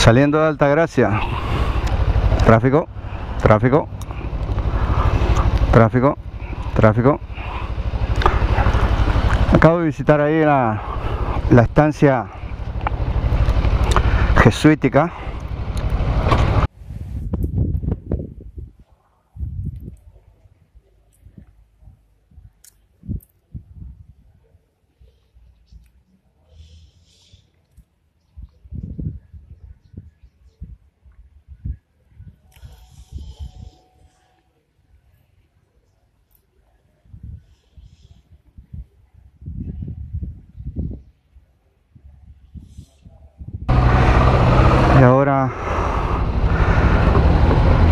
Saliendo de Altagracia. Tráfico, tráfico, tráfico, tráfico. Acabo de visitar ahí la, la estancia jesuítica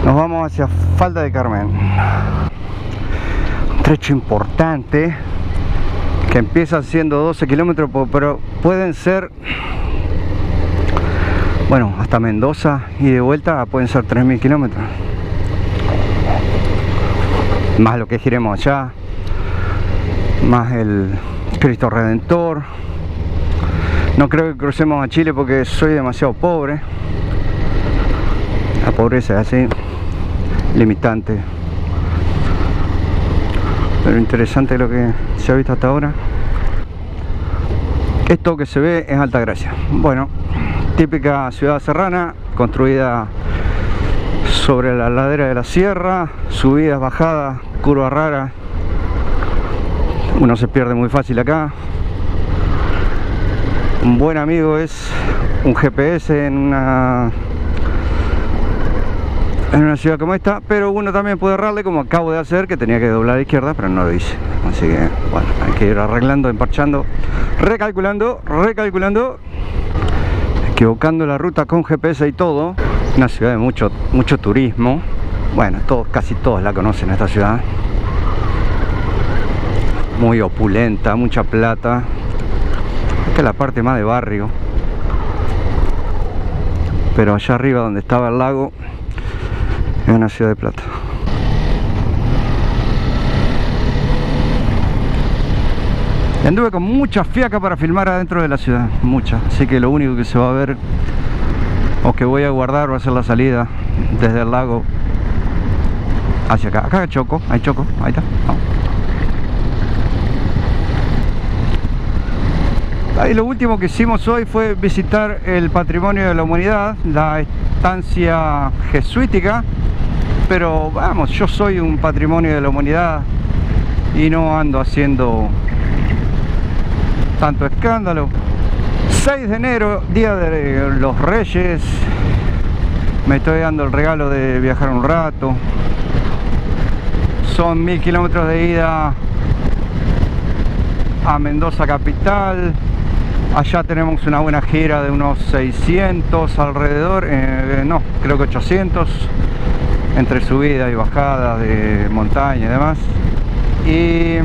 nos vamos hacia Falda de Carmen. Un trecho importante que empieza siendo 12 kilómetros pero pueden ser bueno hasta Mendoza y de vuelta pueden ser 3.000 kilómetros. Más lo que giremos allá más el Cristo Redentor. No creo que crucemos a Chile porque soy demasiado pobre. La pobreza es así, limitante. Pero interesante lo que se ha visto hasta ahora. Esto que se ve es Altagracia. Bueno, típica ciudad serrana, construida sobre la ladera de la sierra, subidas, bajadas, curvas raras. Uno se pierde muy fácil acá. Un buen amigo es un GPS en una en una ciudad como esta, pero uno también puede errarle como acabo de hacer, que tenía que doblar a la izquierda, pero no lo hice. Así que, bueno, hay que ir arreglando, emparchando, recalculando, recalculando, equivocando la ruta con GPS y todo. Una ciudad de mucho, mucho turismo. Bueno, todos, casi todos la conocen esta ciudad. Muy opulenta, mucha plata. Esta es la parte más de barrio. Pero allá arriba donde estaba el lago es una ciudad de plata. Anduve con mucha fiaca para filmar adentro de la ciudad, mucha. Así que lo único que se va a ver o que voy a guardar va a ser la salida desde el lago hacia acá. Acá hay choco, hay choco, ahí está. Vamos. Ahí lo último que hicimos hoy fue visitar el patrimonio de la humanidad, la estancia jesuítica, pero vamos, yo soy un patrimonio de la humanidad y no ando haciendo tanto escándalo. 6 de enero, día de los reyes, me estoy dando el regalo de viajar un rato. Son mil kilómetros de ida a Mendoza capital. Allá tenemos una buena gira de unos 600 alrededor, eh, no, creo que 800, entre subida y bajada de montaña y demás. Y,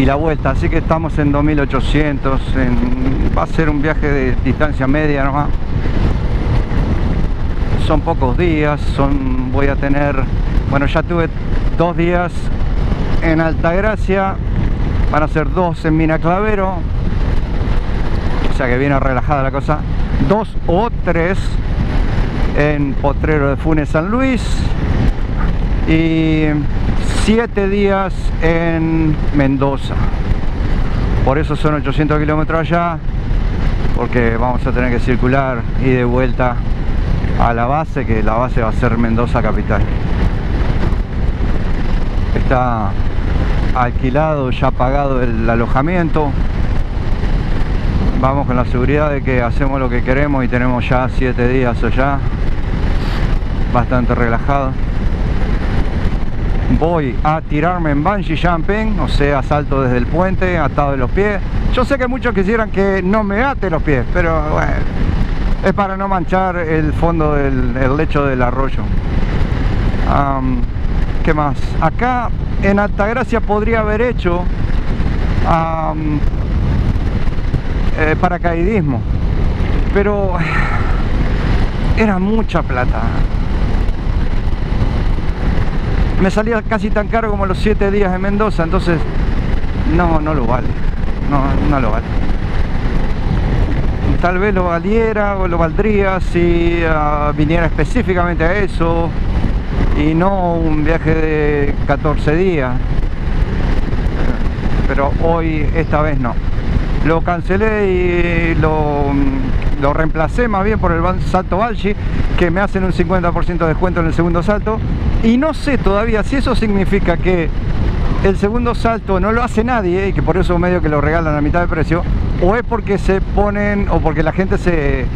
y la vuelta, así que estamos en 2800, en- va a ser un viaje de distancia media nomás. Son pocos días, son, voy a tener, bueno ya tuve dos días en Altagracia, van a ser dos en Mina Clavero, o sea que viene relajada la cosa. Dos o tres en Potrero de Funes San Luis y siete días en Mendoza. Por eso son 800 kilómetros allá, porque vamos a tener que circular y de vuelta a la base, que la base va a ser Mendoza capital. Está alquilado, ya pagado el alojamiento. Vamos con la seguridad de que hacemos lo que queremos y tenemos ya siete días allá. Bastante relajado. Voy a tirarme en bungee jumping, o sea, salto desde el puente, atado de los pies. Yo sé que muchos quisieran que no me ate los pies, pero bueno, es para no manchar el fondo del el lecho del arroyo. Am, ¿Qué más? Acá en Altagracia podría haber hecho eh, paracaidismo, pero era mucha plata. Me salía casi tan caro como los siete días en Mendoza, entonces no, no lo vale. No, no lo vale. tal vez lo valiera o lo valdría si ah, viniera específicamente a eso y no un viaje de 14 días pero hoy esta vez no lo cancelé y lo, reemplacé más bien por el salto Balchi que me hacen un 50% de descuento en el segundo salto y no sé todavía si eso significa que el segundo salto no lo hace nadie y que por eso medio que lo regalan a mitad de precio o es porque se ponen o porque la gente se,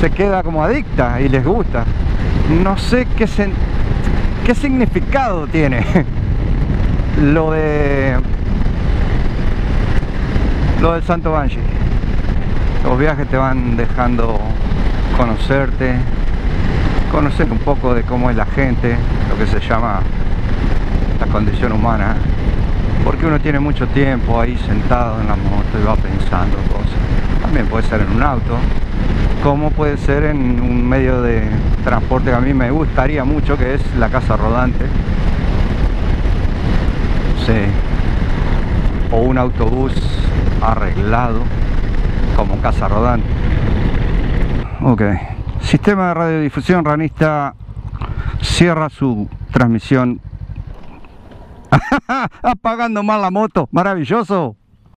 se queda como adicta y les gusta. No sé qué, qué significado tiene lo de lo del Santo Banshee. Los viajes te van dejando conocerte conocer un poco de cómo es la gente lo que se llama la condición humana. Porque uno tiene mucho tiempo ahí sentado en la moto y va pensando cosas. También puede ser en un auto como puede ser en un medio de transporte que a mí me gustaría mucho que es la casa rodante. Sí. O un autobús arreglado como casa rodante. Ok sistema de radiodifusión ranista cierra su transmisión. Apagando mal la moto. Maravilloso